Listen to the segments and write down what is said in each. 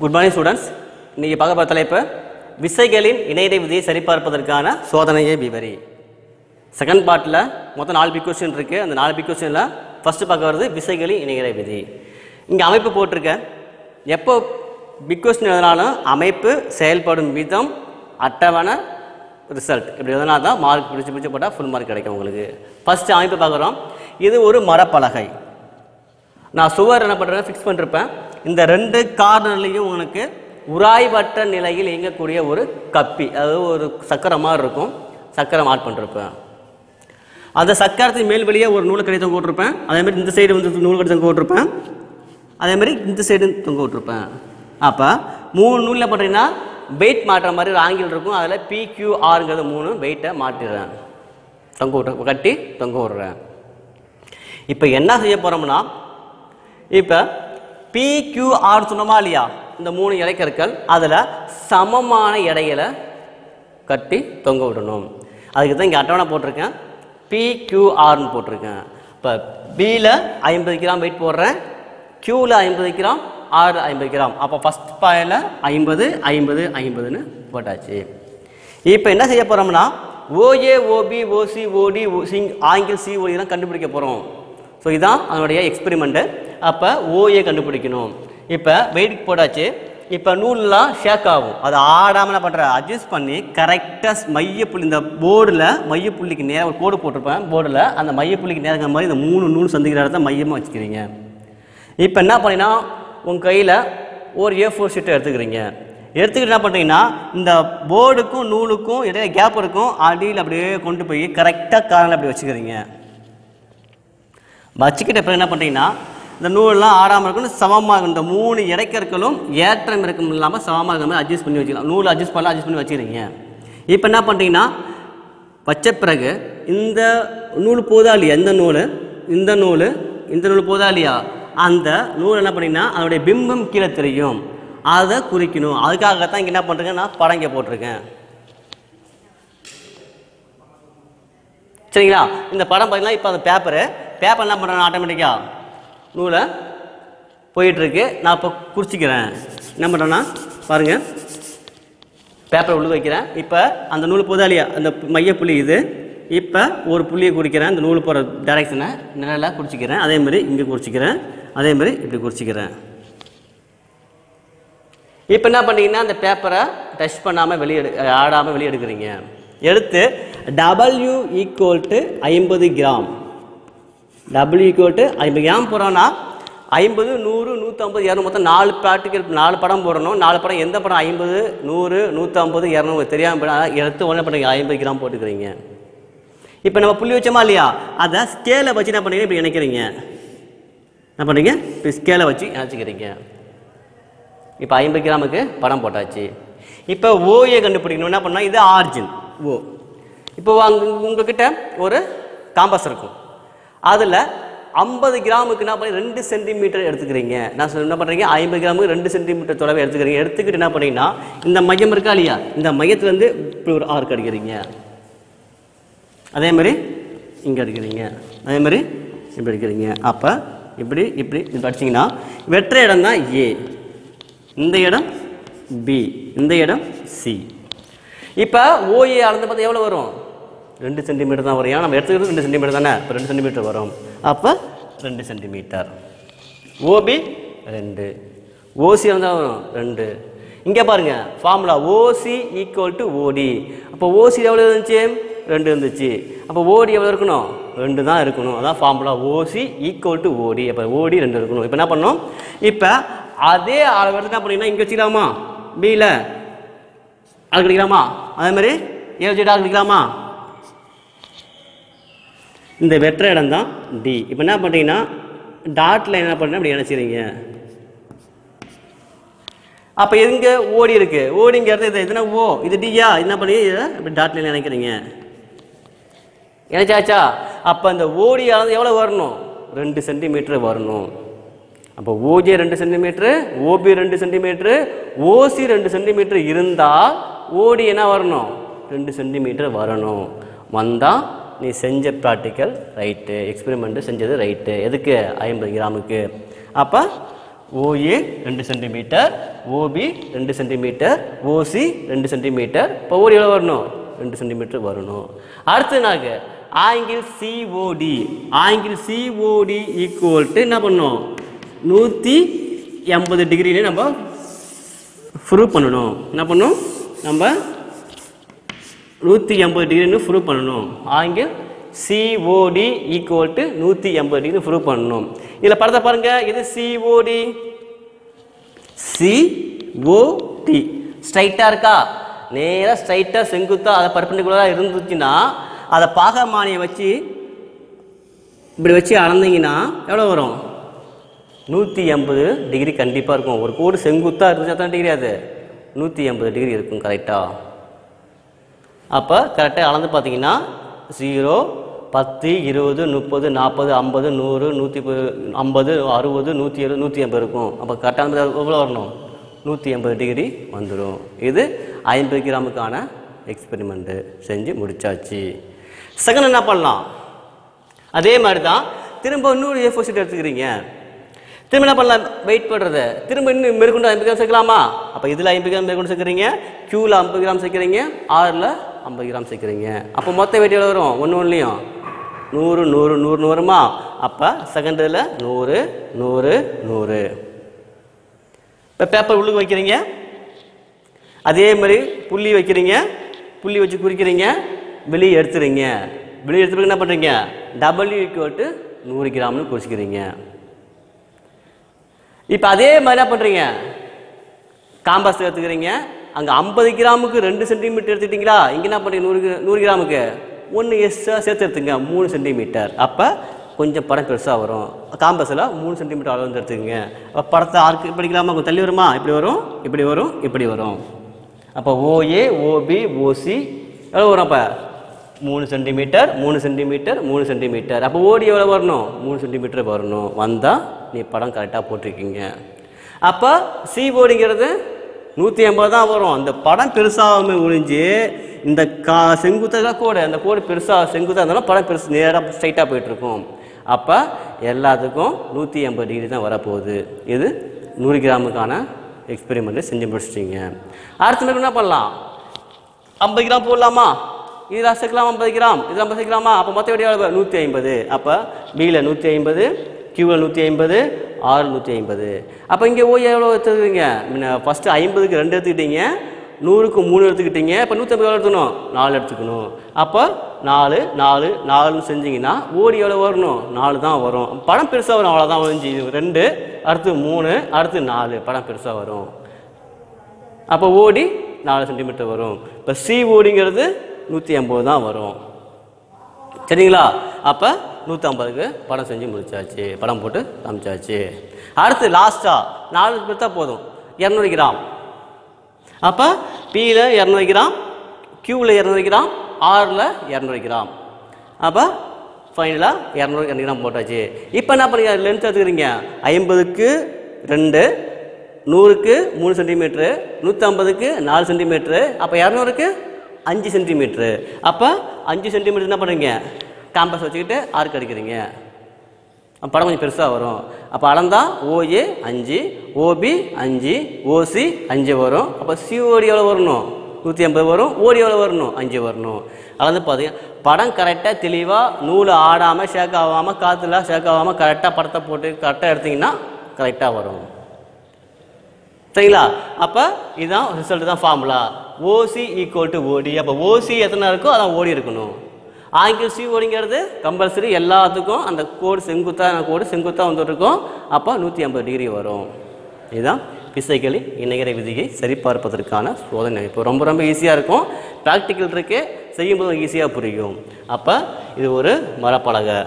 Good morning students இன்னைக்கு பார்க்க போகிற தலைப்பு விசைகளின் இணையடை விதியை சரிபார்ப்பதற்கான சோதனையை விவரி. செகண்ட் பார்ட்டில் மொத்தம் நாலு பிக் கொஸ்டின் இருக்குது அந்த நாலு பிக் கொஸ்டினில் ஃபஸ்ட்டு பார்க்க வருது விசைகளின் இணையடை விதி. இங்கே அமைப்பு போட்டிருக்கேன் எப்போ பிக் கொஸ்டின் எழுதினாலும் அமைப்பு செயல்படும் விதம் அட்டவணை ரிசல்ட் இப்படி எதனா தான் மார்க் பிடிச்சி பிடிச்சி போட்டால் ஃபுல் மார்க் கிடைக்கும் உங்களுக்கு. ஃபஸ்ட்டு அமைப்பு பார்க்குறோம். இது ஒரு மரப்பலகை. நான் சுவர் என்ன பண்ணுறேன் ஃபிக்ஸ் பண்ணிருப்பேன். இந்த ரெண்டு கார்னர்லேயும் உனக்கு உராய்வற்ற நிலையில் இயங்கக்கூடிய ஒரு கப்பி அதாவது ஒரு சக்கரம் மாதிரி இருக்கும். சக்கரம் ஆட் பண்ணிருப்பேன். அந்த சக்கரத்துக்கு மேல் வழியாக ஒரு நூலை கடிதம் போட்டிருப்பேன். அதே மாதிரி இந்த சைடு வந்து நூல் கடிதம் போட்டிருப்பேன். அதே மாதிரி இந்த சைடு தொங்க விட்டுருப்பேன் அப்போ மூணு நூலில் பார்த்தீங்கன்னா வெயிட் மாட்டுற மாதிரி ஒரு ஆங்கிள் இருக்கும். அதில் பிக்யூஆருங்கிறது மூணு வெயிட்டை மாட்டிடுறேன் தொங்க விட்டு கட்டி தொங்க விடுறேன். இப்போ என்ன செய்ய போகிறோம்னா இப்போ பிக்யூஆர் சொன்னோமா இல்லையா? இந்த மூணு இலைக்கற்கள் அதில் சமமான இடையில கட்டி தொங்க விடணும். அதுக்கு தான் இங்கே அட்டவணை போட்டிருக்கேன். பிக்யூஆர்னு போட்டிருக்கேன். இப்போ பியில் ஐம்பது கிராம் வெயிட் போடுறேன். க்யூவில் ஐம்பது கிராம் ஆறு ஐம்பது கிராம். அப்போ ஃபஸ்ட் பாயில் ஐம்பது ஐம்பது ஐம்பதுன்னு போட்டாச்சு. இப்போ என்ன செய்ய போகிறோம்னா ஓஏ ஓபி ஓசி ஓடி சிங் ஆங்கிள் சி ஓடிலாம் கண்டுபிடிக்க போகிறோம் ஸோ இதுதான் அதனுடைய எக்ஸ்பெரிமெண்ட்டு அப்போ ஓஏ கண்டுபிடிக்கணும். இப்போ வெயிட் போட்டாச்சு. இப்போ நூல்லாம் ஷேக் ஆகும். அதை ஆடாமல் என்ன பண்ணுற அட்ஜஸ்ட் பண்ணி கரெக்டாக மையப்புள்ளி இந்த போர்டில் மையப்புள்ளிக்கு நேரம் ஒரு கோடு போட்டிருப்பேன் போர்டில் அந்த மையப்புள்ளிக்கு நேரங்கிற மாதிரி இந்த மூணு நூல் சந்திக்கிற இடத்த மையமாக வச்சுக்கிறீங்க. இப்போ என்ன பண்ணினா உங்கள் கையில் ஒரு ஏ ஃபோர் ஷீட்டை எடுத்துக்கிறீங்க. எடுத்துக்கிட்டு என்ன பண்ணுறீங்கன்னா இந்த போர்டுக்கும் நூலுக்கும் இடையில கேப் இருக்கும். அடியில் அப்படியே கொண்டு போய் கரெக்டாக காரில் அப்படி வச்சுக்கிறீங்க. வச்சுக்கிட்ட பிறகு என்ன பண்ணுறீங்கன்னா இந்த நூலெல்லாம் ஆறாமல் இருக்கணும் சமமாக இந்த மூணு இடைக்கற்களும் ஏற்றம் இருக்கும் இல்லாமல் சமமாக இருக்கிற மாதிரி அட்ஜஸ்ட் பண்ணி வச்சுக்கலாம். நூல் அட்ஜஸ்ட் பண்ணலாம் அட்ஜஸ்ட் பண்ணி வச்சுக்கிறீங்க. இப்போ என்ன பண்ணுறீங்கன்னா வச்ச பிறகு இந்த நூல் போதா இல்லையா? இந்த நூல்? இந்த நூல்? இந்த நூல் போதா இல்லையா? அந்த நூல் என்ன பண்ணிங்கன்னா அதனுடைய பிம்பம் கீழே தெரியும். அதை குறிக்கணும். அதுக்காகத்தான் இங்கே என்ன பண்ணுறேங்க நான் படம் இங்கே போட்டிருக்கேன். சரிங்களா? இந்த படம் பார்த்தீங்கன்னா இப்போ அந்த பேப்பரு பேப்பர் என்ன பண்ணுறேன் ஆட்டோமேட்டிக்காக நூலை போயிட்டுருக்கு. நான் இப்போ குறிச்சிக்கிறேன். என்ன பண்ணுறேன்னா பாருங்கள் பேப்பரை உள்ள வைக்கிறேன். இப்போ அந்த நூல் போதா இல்லையா? அந்த மையப்புள்ளி இது. இப்போ ஒரு புள்ளியை குறிக்கிறேன். அந்த நூல் போகிற டைரக்ஷனை நிழலாக குறிச்சிக்கிறேன். அதே மாதிரி இங்கே குறிச்சிக்கிறேன். அதே மாதிரி இப்படி குறிச்சிக்கிறேன். இப்போ என்ன பண்ணிங்கன்னா அந்த பேப்பரை டச் பண்ணாமல் வெளியே ஆடாமல் வெளியே எடுக்கிறீங்க. எடுத்து டபுள்யூ ஈக்குவல் டு ஐம்பது கிராம் டபுள்யூ ஈக்குவல் டு ஐம்பது. கிராம் போகிறோன்னா ஐம்பது நூறு நூற்றம்பது இரநூறு மொத்தம் நாலு ப்ராக்டிக்கல் நாலு படம் போடணும். நாலு படம் எந்த படம்? ஐம்பது நூறு நூற்றம்பது இரநூறு தெரியாமல் எடுத்து ஒன்று பண்ணுறீங்க ஐம்பது கிராம் போட்டுக்கிறீங்க. இப்போ நம்ம புள்ளி வச்சோமா இல்லையா? அதை ஸ்கேலை வச்சு என்ன பண்ணுறீங்க? இப்படி இணைக்கிறீங்க. என்ன பண்ணுறீங்க? இப்போ ஸ்கேலை வச்சு இணைச்சிக்கிறீங்க. இப்போ ஐம்பது கிராமுக்கு படம் போட்டாச்சு. இப்போ ஓஏ கண்டுபிடிக்கணும். என்ன பண்ணால் இது ஆர்ஜின் ஓ இப்போ உங்ககிட்ட ஒரு காம்பஸ் இருக்கும். அதில் ஐம்பது கிராமுக்கு என்ன பண்ணி ரெண்டு சென்டிமீட்டர் எடுத்துக்கிறீங்க. நான் சொன்ன- என்ன பண்ணுறீங்க ஐம்பது கிராமுக்கு ரெண்டு சென்டிமீட்டர் தொலைவை எடுத்துக்கிறீங்க. எடுத்துக்கிட்டு என்ன பண்ணீங்கன்னா இந்த மையம் இருக்கா இல்லையா? இந்த மையத்துலேருந்து இப்படி ஒரு ஆர்க் அடிக்கிறீங்க. அதே மாதிரி இங்கே அடிக்கிறீங்க. அதே மாதிரி இப்படி அடிக்கிறீங்க. அப்போ இப்படி இப்படி இப்படி அடிச்சிங்கன்னா வெற்ற இடம் தான் ஏ இந்த இடம் பி இந்த இடம் சி இப்போ ஓஏ அளந்து பார்த்தா எவ்வளோ வரும்? ரெண்டு சென்டிமீட்டர் தான் வரும். ஏன்னா நம்ம எடுத்துக்கிறது ரெண்டு சென்டிமீட்டர் தானே? இப்போ ரெண்டு சென்டிமீட்டர் வரும். அப்போ ரெண்டு சென்டிமீட்டர் ஓபி ரெண்டு. ஓசி இருந்தால் வரும் ரெண்டு. இங்கே பாருங்கள் ஃபார்முலா ஓசி ஈக்குவல் டு ஓடி அப்போ ஓசி எவ்வளோ இருந்துச்சு? ரெண்டு இருந்துச்சு. அப்போ ஓடி எவ்வளோ இருக்கணும்? ரெண்டு தான் இருக்கணும். அதான் ஃபார்முலா ஓசி ஈக்குவல் டு ஓடி அப்போ ஓடி ரெண்டு இருக்கணும். இப்போ என்ன பண்ணோம் இப்போ அதே அளவு எடுத்து என்ன பண்ணீங்கன்னா இங்கே வச்சுக்கலாமா? பியில் ஆள் கிடைக்கலாமா அதே மாதிரி ஏ வச்சுட்டு ஆள் கிடைக்கலாமா இந்த வெற்ற இடம் தான் டி இப்போ என்ன பண்ணுறீங்கன்னா டாட்டில் என்ன பண்ணுறேன் அப்படி நினச்சிக்கிறீங்க அப்போ எங்கே ஓடி இருக்கு? ஓடிங்கிறது இது எதுனா ஓ இது டியா என்ன பண்ணி இப்படி டாட்டில் நினைக்கிறீங்க. நினைச்சாச்சா? அப்போ அந்த ஓடியானது எவ்வளோ வரணும்? ரெண்டு சென்டிமீட்ரு வரணும். அப்போ ஓஜே ரெண்டு சென்டிமீட்ரு ஓபி ரெண்டு சென்டிமீட்ரு ஓசி ரெண்டு சென்டிமீட்டர் இருந்தால் ஓடி என்ன வரணும்? ரெண்டு சென்டிமீட்டர் வரணும். வந்தால் நீ செஞ்ச ப்ராக்டிக்கல் ரைட்டு எக்ஸ்பெரிமெண்ட்டு செஞ்சது ரைட்டு எதுக்கு ஐம்பது கிராமுக்கு? அப்போ ஓஏ ரெண்டு சென்டிமீட்டர் ஓபி ரெண்டு சென்டிமீட்டர் ஓசி ரெண்டு சென்டிமீட்டர் இப்போ ஓடி எவ்வளோ வரணும் ரெண்டு சென்டிமீட்டர் வரணும். அடுத்து நாங்க angle COD angle COD equal to என்ன பண்ணணும் நூற்றி எண்பது டிகிரியிலே நம்ம ப்ரூவ் பண்ணணும். என்ன பண்ணணும் நம்ம நூற்றி எண்பது டிகிரின்னு ப்ரூவ் பண்ணணும். Angle C O D equal to நூற்றி எண்பது டிகிரி ப்ரூவ் பண்ணணும். இதில் படத்தை பாருங்கள் இது சிஓடி சிஓடி ஸ்ட்ரைட்டாக இருக்கா? நேராக ஸ்ட்ரைட்டாக செங்குத்தாக அதை பர்பண்டிகுலராக இருந்துச்சுன்னா அதை பாகமானியை வச்சு இப்படி வச்சு அளந்தீங்கன்னா எவ்வளோ வரும்? நூற்றி எண்பது டிகிரி கண்டிப்பாக இருக்கும். ஒரு கோடு செங்குத்தாக இருந்துச்சு அத்தனை டிகிரி அது. நூற்றி எண்பது டிகிரி இருக்கும் கரெக்டாக அப்போ கரெக்டாக அளந்து பார்த்தீங்கன்னா ஜீரோ பத்து இருபது முப்பது நாற்பது ஐம்பது நூறு நூற்றி ஐம்பது அறுபது நூற்றி எழுபது நூற்றி ஐம்பது இருக்கும். அப்போ கரெக்டாக எவ்வளோ வரணும்? நூற்றி எண்பது டிகிரி வந்துடும் இது ஐம்பது கிராமுக்கான எக்ஸ்பெரிமெண்ட்டு செஞ்சு முடிச்சாச்சு. செகண்ட் என்ன பண்ணலாம்? அதே மாதிரி தான் திரும்ப இன்னொரு ஏ ஃபோர் எடுத்துக்கிறீங்க. திரும்ப என்ன பண்ணலாம்? வெயிட் பண்ணுறது திரும்ப இன்னும் மேற்கொண்டு ஐம்பது கிராம் சேர்க்கலாமா? அப்போ இதில் ஐம்பது கிராம் மேற்கொண்டு சேர்க்குறீங்க க்யூவில் ஐம்பது கிராம் சேர்க்குறீங்க ஆறில் ஐம்பது கிராம் சேர்க்குறீங்க. அப்போ மொத்த வெயிட் எவ்வளோ வரும்? ஒன்று ஒன்றுலையும் நூறு நூறு நூறு நூறுமா? அப்போ செகண்டில் நூறு நூறு நூறு. இப்போ பேப்பர் உள்ளுக்கு வைக்கிறீங்க. அதே மாதிரி புள்ளி வைக்கிறீங்க. புள்ளி வச்சு குறிக்கிறீங்க. வெளியே எடுத்துறீங்க வெளியே எடுத்து என்ன பண்ணுறீங்க டபுள்யூ ஈக்குவல் டு நூறு கிராம்னு குறிச்சிக்கிறீங்க. இப்போ அதே மாதிரி என்ன பண்ணுறீங்க காம்பாஸ் எடுத்துக்கிறீங்க. அங்கே ஐம்பது கிராமுக்கு ரெண்டு சென்டிமீட்டர் எடுத்துக்கிட்டிங்களா? இங்கே என்ன பண்ணுறீங்க நூறு நூறு கிராமுக்கு? ஒன்று எக்ஸ்ட்ரா சேர்த்து எடுத்துங்க. மூணு சென்டிமீட்டர். அப்போ கொஞ்சம் படம் பெருசாக வரும். காம்பஸில் மூணு சென்டிமீட்டர் அளவு வந்து எடுத்துக்கங்க. அப்போ படத்தை ஆர்க்கு படிக்கலாமா கொஞ்சம் தள்ளி வருமா? இப்படி வரும் இப்படி வரும் இப்படி வரும். அப்போ ஓஏ ஓபி ஓசி எவ்வளோ வரும் அப்போ? மூணு சென்டிமீட்டர் மூணு சென்டிமீட்டர் மூணு சென்டிமீட்டர். அப்போ ஓடி எவ்வளோ வரணும்? மூணு சென்டிமீட்டர் வரணும். வந்தால் நீ படம் கரெக்டாக போட்டிருக்கீங்க. அப்போ சி நூற்றி ஐம்பது தான் வரும். அந்த படம் பெருசாகாமல் ஒழிஞ்சு இந்த கா செங்குத்தாக கோடு. அந்த கோடு பெருசாக செங்குத்தாக இருந்தாலும் படம் பெருசு நேராக ஸ்ட்ரைட்டாக போயிட்டுருக்கும். அப்போ எல்லாத்துக்கும் நூற்றி ஐம்பது டிகிரி தான் வரப்போகுது. இது நூறு கிராமுக்கான எக்ஸ்பெரிமெண்ட்டு செஞ்சு முடிச்சிட்டிங்க. அடுத்த என்ன பண்ணலாம்? ஐம்பது கிராம் போடலாமா? இது சேர்க்கலாம் ஐம்பது கிராம். இது ஐம்பது சேர்க்கலாமா அப்போ மொத்த வெடி நூற்றி ஐம்பது. அப்போ பியில் நூற்றி ஐம்பது கியூவில் நூற்றி ஐம்பது ஆறு நூற்றி ஐம்பது. அப்போ இங்கே ஓ எவ்வளோ எடுத்துக்கிறீங்க ஃபஸ்ட்டு ஐம்பதுக்கு ரெண்டு எடுத்துக்கிட்டீங்க நூறுக்கு மூணு எடுத்துக்கிட்டீங்க இப்போ நூற்றி ஐம்பது எவ்வளோ எடுத்துக்கணும்? நாலு எடுத்துக்கணும். அப்போ நாலு நாலு நாலுன்னு செஞ்சீங்கன்னா ஓடி எவ்வளோ வரணும்? நாலு தான் வரும். படம் பெருசாக வரும் அவ்வளோதான் ஒழிஞ்சு இது ரெண்டு அடுத்து மூணு அடுத்து நாலு படம் பெருசாக வரும். அப்போ ஓடி நாலு சென்டிமீட்டர் வரும். இப்போ சி ஓடிங்கிறது நூற்றி ஐம்பது தான் வரும். சரிங்களா? அப்போ நூற்றம்பதுக்கு படம் செஞ்சு முடிச்சாச்சு. படம் போட்டு காமிச்சாச்சு. அடுத்து லாஸ்ட்டாக நாலு கொடுத்தா போதும். இரநூறு கிராம். அப்போ பியில் இரநூறு கிராம் கியூவில் இரநூறு கிராம் ஆறில் இரநூறு கிராம். அப்போ ஃபைனலாக இரநூறு இரநூறு கிராம் போட்டாச்சு. இப்போ என்ன பண்ணுங்க? லென்த் எடுத்துக்கிறீங்க. ஐம்பதுக்கு ரெண்டு நூறுக்கு மூணு சென்டிமீட்ரு நூற்றம்பதுக்கு நாலு சென்டிமீட்ரு அப்போ இரநூறுக்கு அஞ்சு சென்டிமீட்ரு அப்போ அஞ்சு சென்டிமீட்டர் என்ன பண்ணுறீங்க காம்பஸ் வச்சுக்கிட்டு ஆர்க் அடிக்கிறீங்க. படம் கொஞ்சம் பெருசாக வரும். அப்போ அளந்தா ஓஏ அஞ்சு ஓபி அஞ்சு ஓசி அஞ்சு வரும். அப்போ சிஓடி எவ்வளோ வரணும்? நூற்றி ஐம்பது வரும். ஓடி எவ்வளோ வரணும்? அஞ்சு வரணும். அளந்து பார்த்தீங்கன்னா படம் கரெக்டாக தெளிவாக நூல் ஆடாமல் ஷேக் ஆகாமல் காற்றுல ஷேக் ஆகாமல் கரெக்டாக படத்தை போட்டு கரெக்டாக எடுத்திங்கன்னா கரெக்டாக வரும். சரிங்களா? அப்போ இதுதான் ரிசல்ட் தான் ஃபார்முலா ஓசி ஈக்குவல் டு ஓடி அப்போ ஓசி எத்தனை இருக்கோ அதான் ஓடி இருக்கணும். ஆங்கிள் சி ஓடிங்கிறது கம்பல்சரி எல்லாத்துக்கும் அந்த கோடு செங்குத்தான கோடு செங்குத்தாக வந்துட்டுருக்கும். அப்போ நூற்றி ஐம்பது டிகிரி வரும். இதுதான் பிசைக்கலி இணைகிற விதியை சரிபார்ப்பதற்கான சோதனை. இப்போ ரொம்ப ரொம்ப ஈஸியாக இருக்கும். ப்ராக்டிக்கல் இருக்கு செய்யும்போது ஈஸியாக புரியும். அப்போ இது ஒரு மரப்பலகை.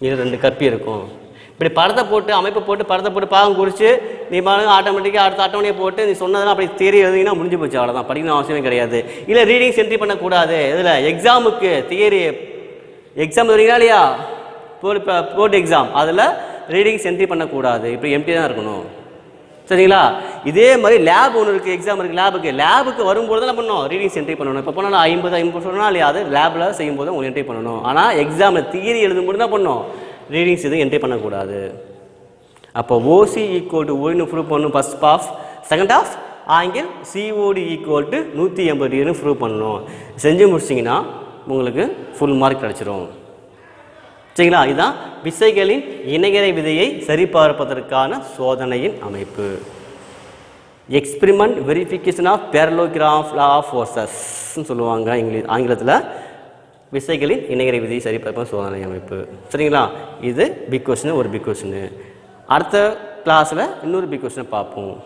இது ரெண்டு கற்பி இருக்கும். இப்படி படத்தை போட்டு அமைப்பை போட்டு படத்தை போட்டு பாகம் குறித்து நீ பாருங்க ஆட்டோமேட்டிக்காக அடுத்த அட்டவணையை போட்டு நீ சொன்னதெல்லாம் அப்படி தியரி எழுதிங்கன்னா முடிஞ்சு போச்சு அவ்வளோதான் படிக்கணும் அவசியமே கிடையாது. இல்லை ரீடிங்ஸ் என்ட்ரி பண்ணக்கூடாது இதில் எக்ஸாமுக்கு தியரி எக்ஸாம் வரீங்களா இல்லையா? போர்ட் இப்போ போர்ட் எக்ஸாம் அதில் ரீடிங்ஸ் என்ட்ரி பண்ணக்கூடாது இப்படி எம்டி தான் இருக்கணும். சரிங்களா? இதே மாதிரி லேப் ஒன்று இருக்குது எக்ஸாம் இருக்குது லேபுக்கு லேபுக்கு வரும்போது தான் பண்ணணும்? ரீடிங்ஸ் என்ட்ரி பண்ணணும். இப்போ போனால் ஐம்பது ஐம்பது சொன்னால் இல்லையா? அது லேபில் செய்யும்போது உங்களுக்கு என்ட்ரி பண்ணணும். ஆனால் எக்ஸாமில் தியரி எழுதும்போது தான் பண்ணணும். ரீடிங்ஸ் எதுவும் என்ட்ரி பண்ணக்கூடாது. அப்போ ஓசி ஈக்குவல் டு ஓன்னு ப்ரூவ் பண்ணணும் first of second of angle COD equal to நூற்றி எண்பது டிகிரின்னு ப்ரூவ் பண்ணணும். செஞ்சு முடிச்சிங்கன்னா உங்களுக்கு ஃபுல் மார்க் கிடச்சிரும். சரிங்களா? இதுதான் விசைகளின் இணைகரை விதையை சரிபார்ப்பதற்கான சோதனையின் அமைப்பு. Experiment verification of parallelogram law of ஃபோர்ஸஸ்ன்னு சொல்லுவாங்க இங்கிலீஷ் ஆங்கிலத்தில். விசைகளின் இணைகரை விதையை சரிபார்ப்ப சோதனை அமைப்பு. சரிங்களா? இது பிக் கொஷின் ஒரு பிக் கொஷின் அடுத்த கிளாஸில் இன்னொரு பிக் கொஷினை பார்ப்போம்.